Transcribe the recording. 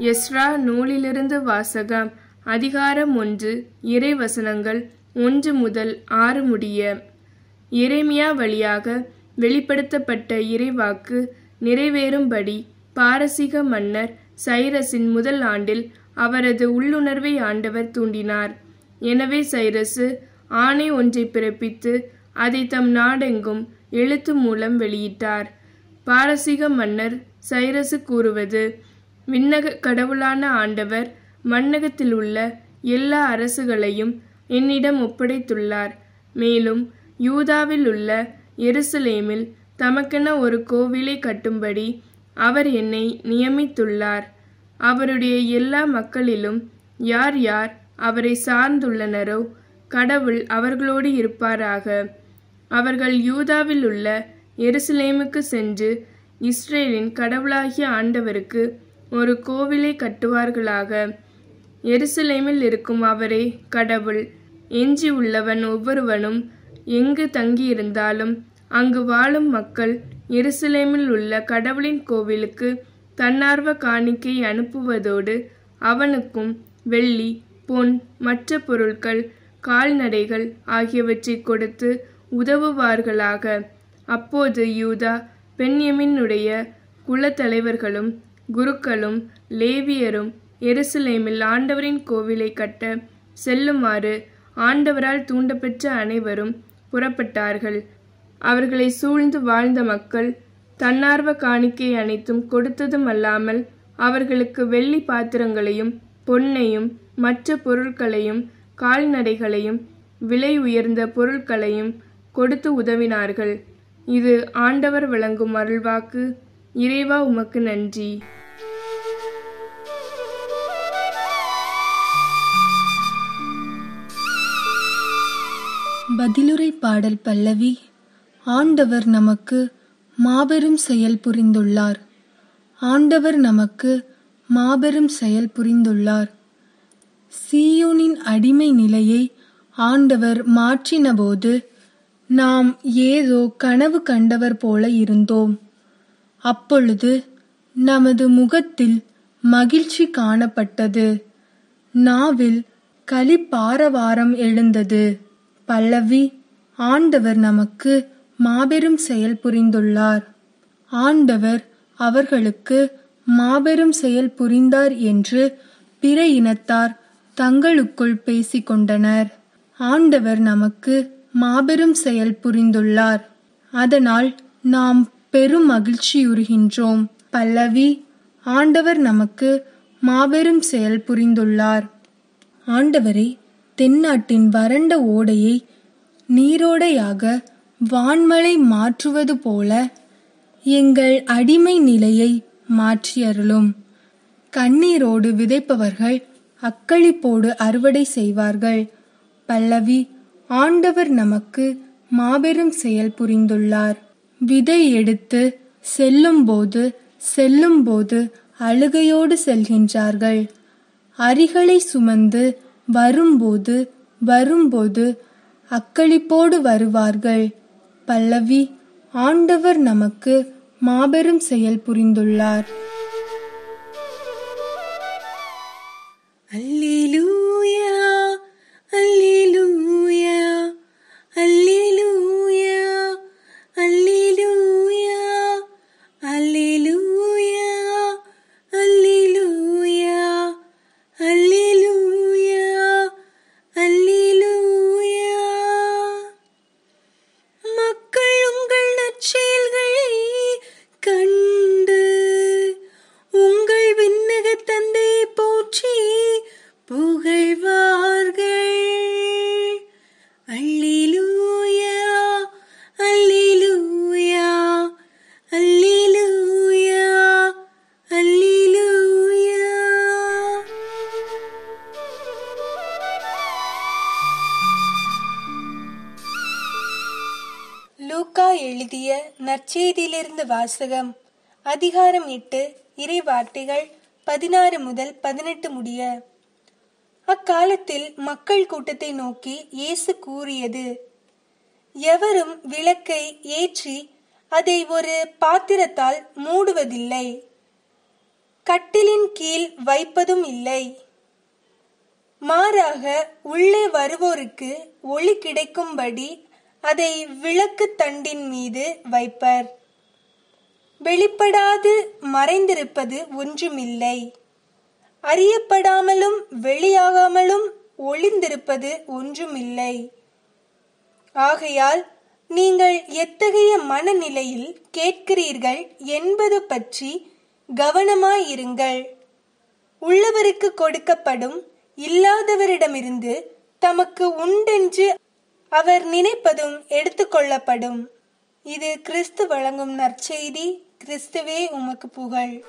Ezra நூலிலிருந்து வாசகம் அதிகாரம் ஒன்று இறைவசனங்கள் ஒன்று முதல் ஆறு முடிய. எரேமியா வழியாக வெளிப்படுத்தப்பட்ட இறைவாக்கு நிறைவேறும்படி பாரசீக மன்னர் சைரஸின் முதல் ஆண்டில் அவரது உள்ளுணர்வை ஆண்டவர் தூண்டினார். எனவே சைரசு ஆணை ஒன்றை பிறப்பித்து அதை தம் நாடெங்கும் எழுத்து மூலம் வெளியிட்டார். பாரசீக மன்னர் சைரசு கூறுவது விண்ணக கடவுளான ஆண்டவர் மண்ணகத்தில் உள்ள எல்லா அரசுகளையும் என்னிடம் ஒப்படைத்துள்ளார். மேலும் யூதாவில் உள்ள எருசலேமில் தமக்கென ஒரு கோவிலை கட்டும்படி அவர் என்னை நியமித்துள்ளார். அவருடைய எல்லா மக்களிலும் யார் யார் அவரை சார்ந்துள்ளனரோ கடவுள் அவர்களோடு இருப்பாராக. அவர்கள் யூதாவில் உள்ள எருசலேமுக்கு சென்று இஸ்ரேலின் கடவுளாகிய ஆண்டவருக்கு ஒரு கோவிலை கட்டுவார்களாக. எருசலேமில் இருக்கும் அவரே கடவுள். எஞ்சி உள்ளவன் ஒவ்வொருவனும் எங்கு தங்கியிருந்தாலும் அங்கு வாழும் மக்கள் எருசலேமில் உள்ள கடவுளின் கோவிலுக்கு தன்னார்வ காணிக்கை அனுப்புவதோடு அவனுக்கும் வெள்ளி பொன் மற்ற பொருட்கள் கால்நடைகள் ஆகியவற்றை கொடுத்து உதவுவார்களாக. அப்போது யூதா பெண்யமினுடைய குலத்தலைவர்களும் குருக்களும் லேவியரும் எருசலேமில் ஆண்டவரின் கோவிலை கட்ட செல்லுமாறு ஆண்டவரால் தூண்டப்பெற்ற அனைவரும் புறப்பட்டார்கள். அவர்களை சூழ்ந்து வாழ்ந்த மக்கள் தன்னார்வ காணிக்கை அனைத்தும் கொடுத்ததும் அல்லாமல் அவர்களுக்கு வெள்ளி பாத்திரங்களையும் பொன்னையும் மற்ற பொருட்களையும் கால்நடைகளையும் விலை உயர்ந்த பொருட்களையும் கொடுத்து உதவினார்கள். இது ஆண்டவர் வழங்கும் அருள்வாக்கு. இறைவா உமக்கு நன்றி. பதிலுரை பாடல் பல்லவி ஆண்டவர் நமக்கு மாபெரும் செயல் புரிந்துள்ளார். ஆண்டவர் நமக்கு மாபெரும் செயல் புரிந்துள்ளார். சீயோனின் அடிமை நிலையை ஆண்டவர் மாற்றினபோது நாம் ஏதோ கனவு கண்டவர் போல இருந்தோம். அப்பொழுது நமது முகத்தில் மகிழ்ச்சி காணப்பட்டது. நாவில் களிப்பாரவாரம் எழுந்தது. பல்லவி ஆண்டவர் நமக்கு மாபெரும் செயல் புரிந்துள்ளார். ஆண்டவர் அவர்களுக்கு மாபெரும் செயல் புரிந்தார் என்று பிற இனத்தார் தங்களுக்குள் பேசிக்கொண்டனர். ஆண்டவர் நமக்கு மாபெரும் செயல் புரிந்துள்ளார். அதனால் நாம் பெரும் மகிழ்ச்சியுறுகின்றோம். பல்லவி ஆண்டவர் நமக்கு மாபெரும் செயல் புரிந்துள்ளார். ஆண்டவரே தென்னாட்டின் வறண்ட ஓடையை நீரோடையாக வான்மழை மாற்றுவது போல எங்கள் அடிமை நிலையை மாற்றியருளும். கண்ணீரோடு விதைப்பவர்கள் அக்களிப்போடு அறுவடை செய்வார்கள். பல்லவி ஆண்டவர் நமக்கு மாபெரும் செயல் புரிந்துள்ளார். விதை எடுத்து செல்லும்போது செல்லும்போது அழுகையோடு செல்கின்றார்கள். அரிகளை சுமந்து வரும்போது வரும்போது அக்களிப்போடு வருவார்கள். பல்லவி ஆண்டவர் நமக்கு மாபெரும் செயல் புரிந்துள்ளார். அல்லி லூக்கா எழுதிய நற்செய்தியிலிருந்து வாசகம். அதிகாரம் எட்டு இறை வார்த்தைகள் பதினாறு முதல் பதினெட்டு முடிய. அக்காலத்தில் மக்கள் கூட்டத்தை நோக்கி இயேசு கூறியது எவரும் விளக்கை ஏற்றி அதை ஒரு பாத்திரத்தால் மூடுவதில்லை. கட்டிலின் கீழ் வைப்பதும் இல்லை. மாறாக உள்ளே வருவோருக்கு ஒளி கிடைக்கும்படி அதை விளக்கு தண்டின் மீது வைப்பர். வெளிப்படாது மறைந்திருப்பது ஒன்றுமில்லை. அறியப்படாமலும் வெளியாகாமலும் ஒளிந்திருப்பது ஒன்றுமில்லை. ஆகையால் நீங்கள் எத்தகைய மனநிலையில் கேட்கிறீர்கள் என்பது பற்றி கவனமாயிருங்கள். உள்ளவருக்கு கொடுக்கப்படும் இல்லாதவரிடமிருந்து தமக்கு உண்டென்று அவர் நினைப்பதும் எடுத்துக்கொள்ளப்படும். இது கிறிஸ்து வழங்கும் நற்செய்தி. கிறிஸ்துவே உமக்கு புகழ்.